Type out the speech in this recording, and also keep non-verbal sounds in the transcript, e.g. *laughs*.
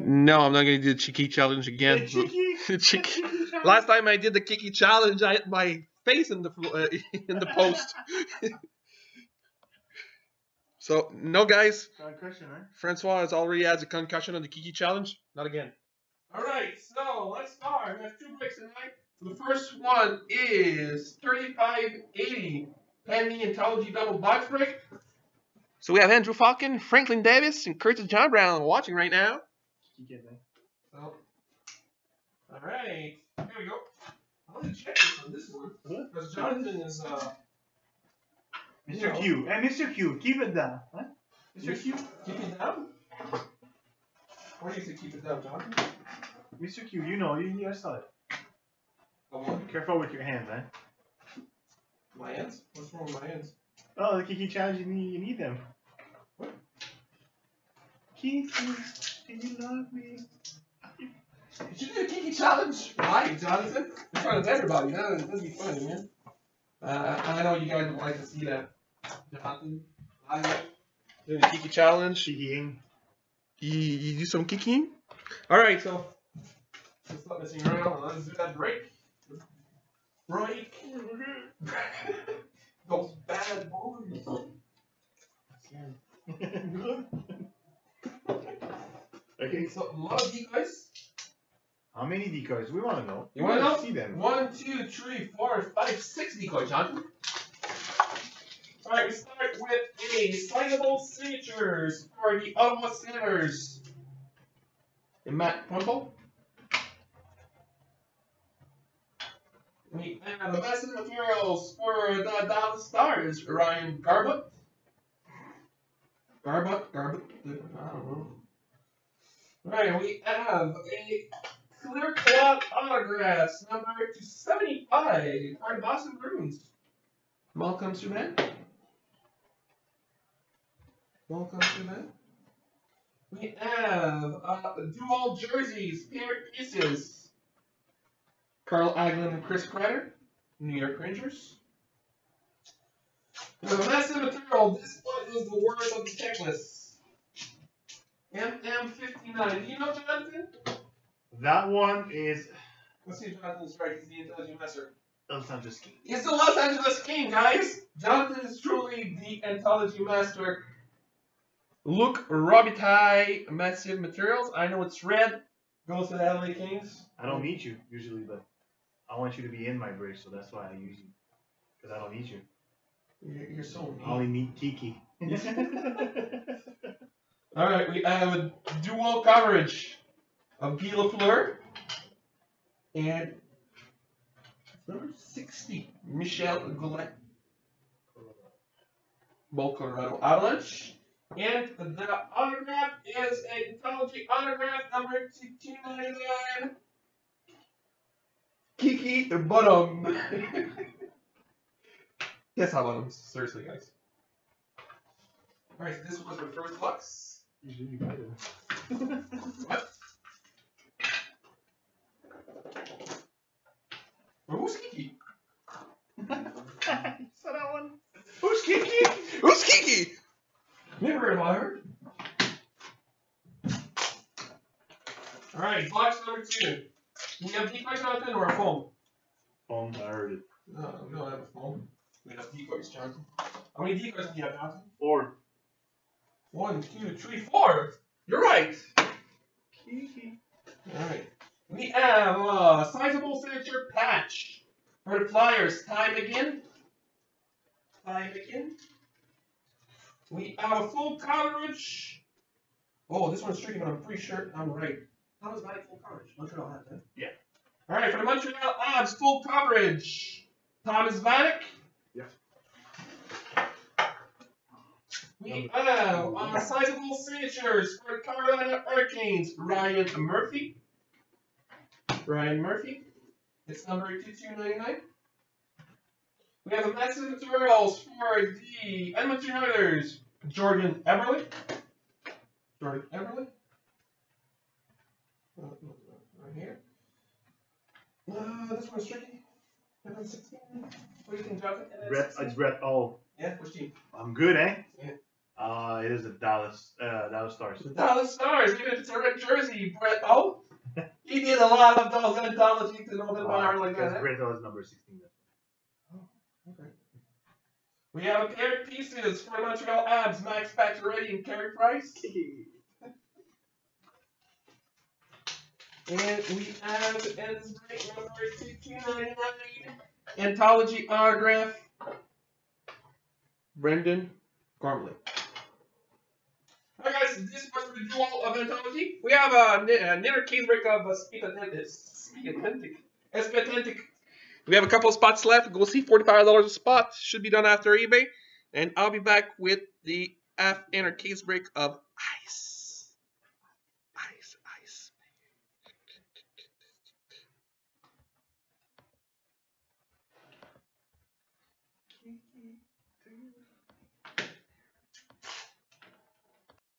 No, I'm not gonna do the cheeky challenge again. The cheeky. *laughs* The cheeky- cheeky challenge. Last time I did the Kiki challenge, I hit my face in the uh, *laughs* in the post. *laughs* so no, guys. Concussion, huh? Francois has already had a concussion on the Kiki challenge. Not again. All right, so let's start. We have two breaks tonight. The first one is 3580 Panini Anthology double box break. So we have Andrew Falcon, Franklin Davis, and Curtis John Brown watching right now. Cheeky kid, man. So, all right, here we go. I'll need to check this on this one because Jonathan is uh. Mr. Q. Hey, Mr. Q, keep it down. Huh? Mr. Q, keep it down. Why do you say keep it down, Jonathan? Mr. Q, you know, you, you I saw it. Come on, Careful with your hands, eh? my hands. What's wrong with my hands? Oh, the Kiki challenge, you you need them. What? Kiki, do you love me? Did you do a Kiki challenge? Why, Jonathan? In front of everybody. That would that'd be funny, man. Uh, I know you guys would like to see that. Jonathan, I doing a Kiki challenge. Kikiing. You, you do some kicking? Alright, so let's stop messing around and let's do that break. Break. *laughs* Those bad boys. *laughs* Okay, so a lot of decoys. How many decoys? We want to know. You wanna know? See them. One, two, three, four, five, six decoys, Jonathan. Alright, we start with a sizable signatures for the Ottawa Senators. And Matt Puempel. We have the best materials for the Dallas Stars, Ryan Garbutt. Garbutt, Garbutt, I don't know. Alright, we have a clear cloth autographs number to 75 for the Boston Bruins. Welcome that. Welcome that. We have uh, dual jerseys, pair pieces. Carl Hagelin and Chris Kreider, New York Rangers. Have massive material. This one is the worst of the checklist. MM59. Do you know Jonathan? That one is Let's see if Jonathan's right. He's the intelligent master. Los Angeles King. He's the Los Angeles King, guys. Jonathan is truly the anthology master. Look, Robitaille, massive materials. I know it's red. Goes to the LA Kings. I don't need you usually, but I want you to be in my break, so that's why I use you. Because I don't need you. You're, you're so I only mean. need Kiki. *laughs* *laughs* All right, we have a dual coverage of Guy Lafleur and number 60, Michel Goulet. Both Colorado Avalanche. And the autograph is a anthology autograph number 299. Kiki Bottom. Guess how bottoms? Seriously, guys. Alright, so this was my first box. Usually you buy them. What? Well, who's Kiki? *laughs* so that one. Who's Kiki? Who's Kiki? Never have I heard. Alright, box number two. We have decoys Jonathan or a phone? Phone, I heard it. No, we don't have a phone. We have decoys, Jonathan. How many decoys do you have, Jonathan? Or One, two, three, four. You're right. Alright. We have a sizable signature patch for the Flyers. Time again. Time again. We have a full coverage. Oh, this one's tricky, but I'm pretty sure I'm right. How is that full coverage? Montreal had that. Yeah. Alright, for the Montreal Abs, full coverage. Thomas Vanek. We have uh, sizable signatures for Carolina Hurricanes. Ryan Murphy. Ryan Murphy. It's number 2299. We have a massive materials for the Edmonton Oilers. Jordan Eberle. Jordan Eberle. Uh, Right here. Uh, this one's tricky. Number 16. What do you think, Jonathan? Brett, 16. it's Brett. Oh, Yeah, which team? I'm good, eh? Yeah. Uh, it is the Dallas, uh, Dallas Dallas Stars. The Dallas Stars, even if it's a red jersey, Brett Oh. *laughs* He did a lot of those anthologies in open bar like Because that. Brett was number 16. Okay. We have paired pieces for Montreal Abs, Max Pacioretty and Carey Price. *laughs* And we have Ends break number 299, Anthology autograph, Brandon Gormley. Guys, this was the duel of Anthology. We have a, a case break of uh, SP Authentic. Espiatentic. We have a couple of spots left. Go see $45 a spot. Should be done after eBay. And I'll be back with the F Inner case break of Ice.